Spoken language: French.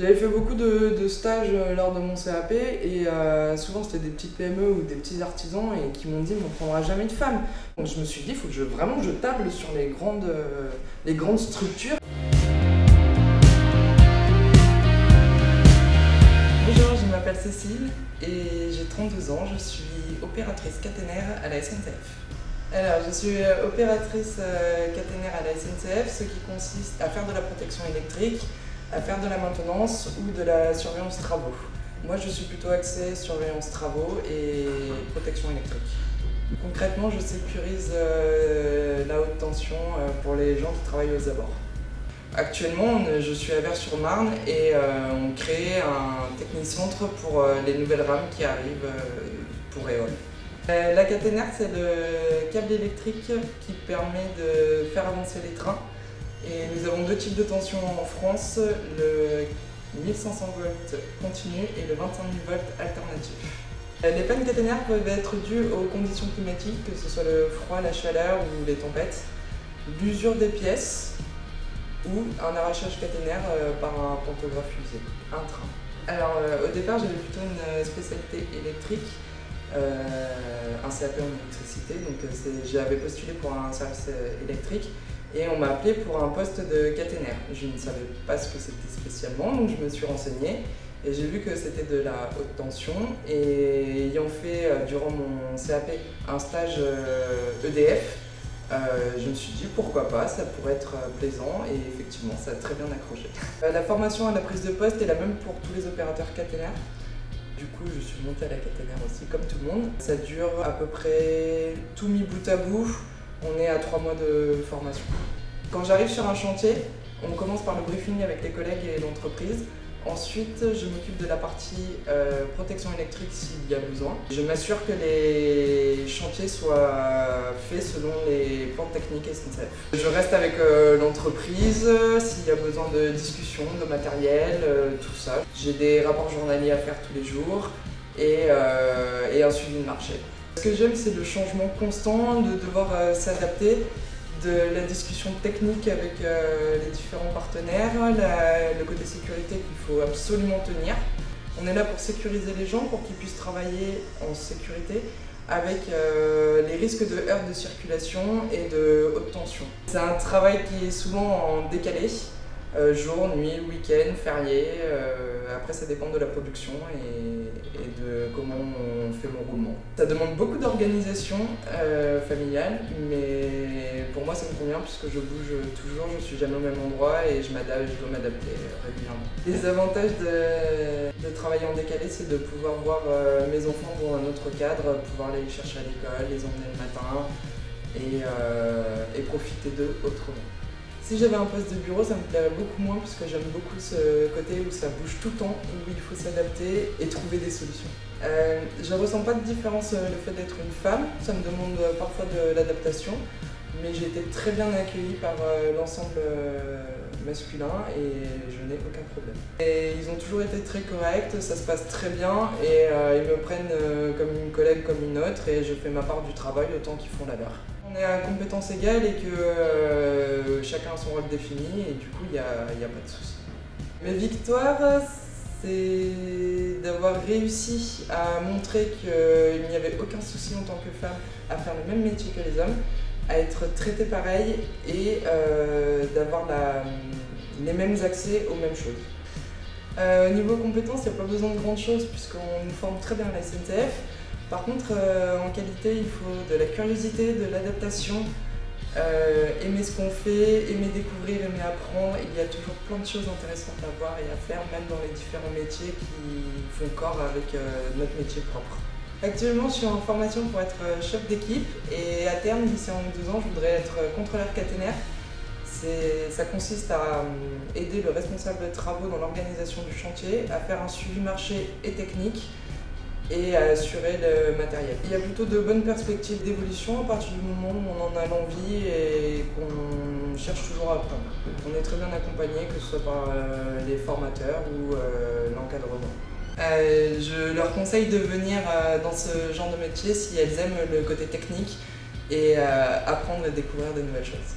J'avais fait beaucoup de, stages euh, lors de mon CAP et euh, souvent c'était des petites PME ou des petits artisans et qui m'ont dit on ne prendra jamais de femmes. Donc je me suis dit il faut que je, vraiment je table sur les grandes, euh, les grandes structures. Bonjour, je m'appelle Cécile et j'ai 32 ans, je suis opératrice caténaire à la SNCF. Alors, je suis opératrice caténaire à la SNCF, ce qui consiste à faire de la protection électrique, à faire de la maintenance ou de la surveillance travaux. Moi, je suis plutôt axée surveillance travaux et protection électrique. Concrètement, je sécurise euh, la haute tension euh, pour les gens qui travaillent aux abords. Actuellement, je suis à Vers-sur-Marne et euh, on crée un technicentre pour les nouvelles rames qui arrivent pour EOL. La caténaire, c'est le câble électrique qui permet de faire avancer les trains et nous avons deux types de tension en France, le 1500 volts continu et le 25 000 volts alternatif. Les pannes caténaires peuvent être dues aux conditions climatiques, que ce soit le froid, la chaleur ou les tempêtes, l'usure des pièces ou un arrachage caténaire euh, par un pantographe usé, un train. Alors euh, au départ j'avais plutôt une spécialité électrique, euh, un CAP en électricité, donc j'avais postulé pour un service électrique et on m'a appelé pour un poste de caténaire. Je ne savais pas ce que c'était spécialement, donc je me suis renseignée et j'ai vu que c'était de la haute tension. Et ayant fait euh, durant mon CAP un stage EDF, euh, e euh, je me suis dit pourquoi pas, ça pourrait être plaisant et effectivement ça a très bien accroché. la formation à la prise de poste est la même pour tous les opérateurs caténaires. Du coup, je suis montée à la caténaire aussi, comme tout le monde. Ça dure à peu près tout mis bout à bout, on est à trois mois de formation. Quand j'arrive sur un chantier, on commence par le briefing avec les collègues et l'entreprise. Ensuite, je m'occupe de la partie euh, protection électrique s'il y a besoin. Je m'assure que les chantiers soient faits selon les plans techniques SNCF. Je reste avec euh, l'entreprise s'il y a besoin de discussion, de matériel, euh, tout ça. J'ai des rapports journaliers à faire tous les jours et, et un suivi de marché. Ce que j'aime, c'est le changement constant, de devoir euh, s'adapter, de la discussion technique avec euh, les différents partenaires, le côté sécurité qu'il faut absolument tenir. On est là pour sécuriser les gens, pour qu'ils puissent travailler en sécurité avec euh, les risques de heurts de circulation et de haute tension. C'est un travail qui est souvent en décalé, jour, nuit, week-end, férié. après, ça dépend de la production et, de comment on fait mon roulement. Ça demande beaucoup d'organisation euh, familiale, mais pour moi ça me convient puisque je bouge toujours, je suis jamais au même endroit et je m'adapte, je dois m'adapter régulièrement. Les avantages de, travailler en décalé, c'est de pouvoir voir euh, mes enfants dans un autre cadre, pouvoir les chercher à l'école, les emmener le matin et, euh, et profiter d'eux autrement. Si j'avais un poste de bureau, ça me plairait beaucoup moins puisque j'aime beaucoup ce côté où ça bouge tout le temps, où il faut s'adapter et trouver des solutions. Euh, je ressens pas de différence euh, le fait d'être une femme, ça me demande euh, parfois de l'adaptation, mais j'ai été très bien accueillie par l'ensemble masculin et je n'ai aucun problème. Et ils ont toujours été très corrects, ça se passe très bien et ils me prennent comme une collègue, comme une autre et je fais ma part du travail autant qu'ils font la leur. On est à compétences égales et que chacun a son rôle défini et du coup il n'y a, a, pas de souci. Mes victoires, c'est d'avoir réussi à montrer qu'il n'y avait aucun souci en tant que femme à faire le même métier que les hommes, à être traitée pareil et euh, d'avoir les mêmes accès aux mêmes choses. Euh, au niveau compétences, il n'y a pas besoin de grandes choses puisqu'on nous forme très bien à la SNCF. Par contre, euh, en qualité, il faut de la curiosité, de l'adaptation, aimer ce qu'on fait, aimer découvrir, aimer apprendre. Il y a toujours plein de choses intéressantes à voir et à faire, même dans les différents métiers qui font corps avec notre métier propre. Actuellement, je suis en formation pour être euh, chef d'équipe et à terme, d'ici en deux ans, je voudrais être contrôleur caténaire. Ça consiste à aider le responsable de travaux dans l'organisation du chantier, à faire un suivi marché et technique, et à assurer le matériel. Il y a plutôt de bonnes perspectives d'évolution à partir du moment où on en a l'envie et qu'on cherche toujours à apprendre. On est très bien accompagné, que ce soit par euh, les formateurs ou euh, l'encadrement. Euh, je leur conseille de venir dans ce genre de métier si elles aiment le côté technique et apprendre et découvrir de nouvelles choses.